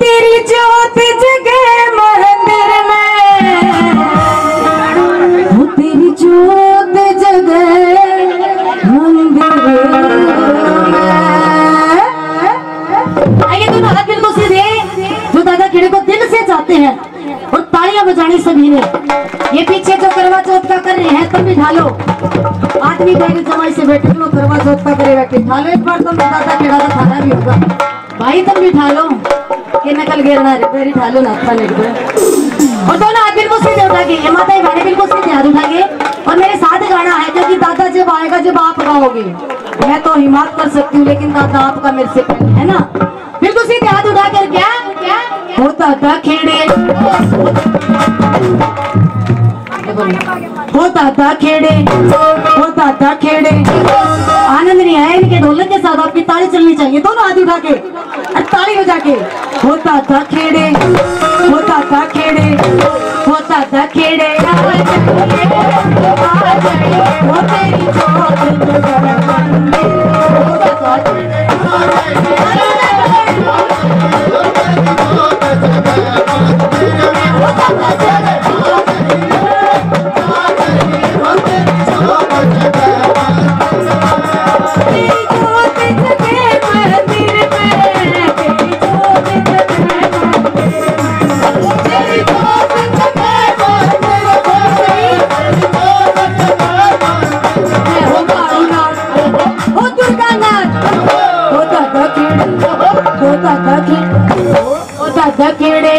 तेरी जोत जगे मंदिर में। वो तेरी जोत जगे मंदिर में। आइए दोनों हाथ बिल्कुल सीधे, जो दादा कीड़े को दिल से चाहते हैं और तालियाँ बजानी सभी ने ये पीछे जो करवा चौथ का कर रहे हैं, तुम भी ढालो। आदमी बहन जमाई से बैठे लो करवा चौथ का करे बैठे ढालो। एक बार तुम दादा कीड़ा का खाना भी होगा। भाई तुम भी ढालो कि नकल गिरना रे मेरी ढालो ना अच्छा लग और दोनों हाथ बिल्कुल सीधे उठा के ये माता भाई बिल्कुल सीधे हाथ उठा के और मेरे साथ गाना है, क्योंकि दादा जब आएगा, जब आप गाओगे। मैं तो हिम्मत कर सकती हूँ, लेकिन दादा आपका मेरे से पहले है ना? बिल्कुल सीधे हाथ उठा कर क्या? क्या? होता था खेड़े। था खेड़े होता दादा खेड़े आनंद नहीं आया इनके ढोलक के साथ आपकी ताली चलनी चाहिए दोनों हाथ उठा के ताली बजा के होता दादा खेड़े होता दादा खेड़े होता दादा खेड़े कहिड़े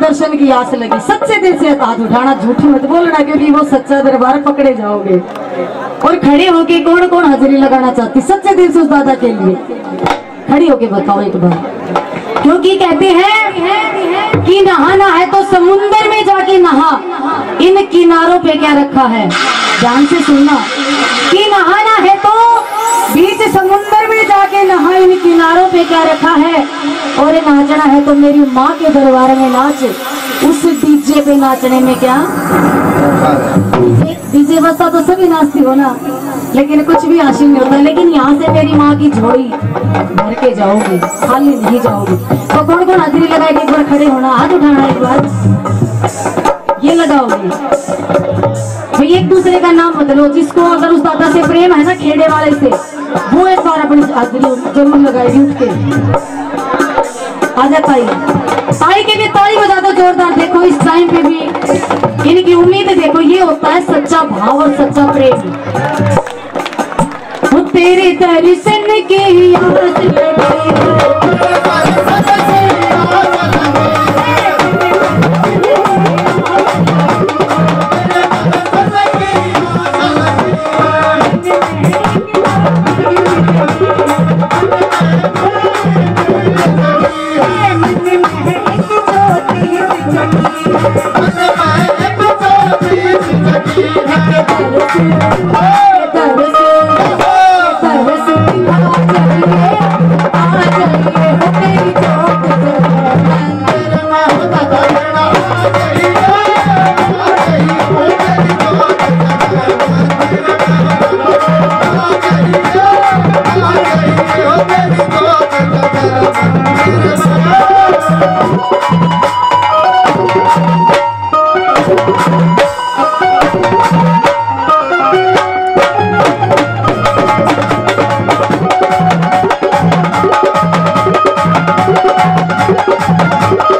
दर्शन की आस लगी। सच्चे दिल से हाथ उठाना, झूठी मत बोलना, क्योंकि वो सच्चा दरबार पकड़े जाओगे। और खड़े होके कौन कौन हाजिरी लगाना चाहती? सच्चे दिल से उस दादा के लिए। खड़ी होके बताओ एक बार। क्योंकि कहते हैं कि नहाना है तो समुंदर में जाके नहा। इन किनारों पे क्या रखा है? ध्यान से सुनना। कि नहाना है तो बीच समुंदर में जाके नहा इन किनारों पे क्या रखा है? और नाचना है तो मेरी माँ के दरबार में नाच। उस डीजे पे नाचने में क्या? डीजे बजता तो सभी नाचती हो ना? लेकिन कुछ भी हासिल नहीं होता। लेकिन यहाँ से मेरी माँ की झोली भर के जाओगे, खाली नहीं जाओगे। तो कौन कौन हाजिरी लगाएगी एक बार खड़े होना? हाथ उठाना एक बार। ये लगाओगे। भाई एक दूसरे का नाम बदलो जिसको अगर उस दादा से प्रेम है ना खेड़े वाले से, वो एक बार अपनी ज़रूर लगाएगी उठ के आजा ताई। ताई के लिए ताली बजा दो जोरदार देखो, इस टाइम पे भी। इनकी उम्मीद देखो, ये होता है सच्चा भाव और सच्चा प्रेम। वो तेरे दर्शन के आस लगी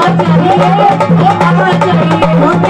चाहिए आ चाहिए हो तेरी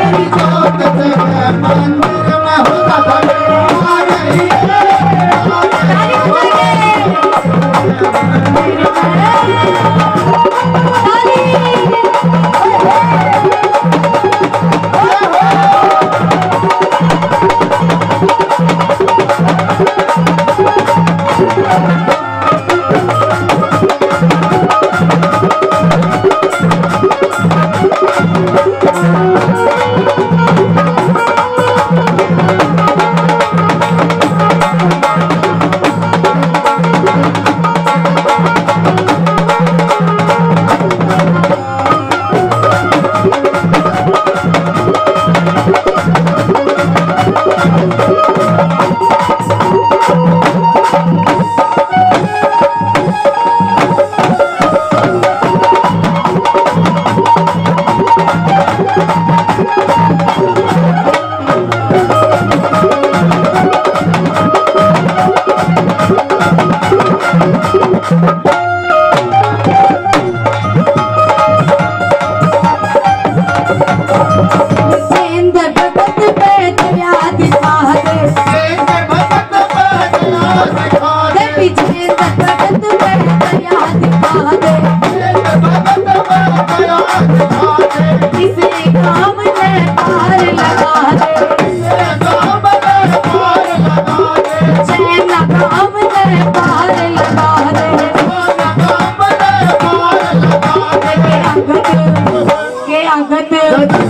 के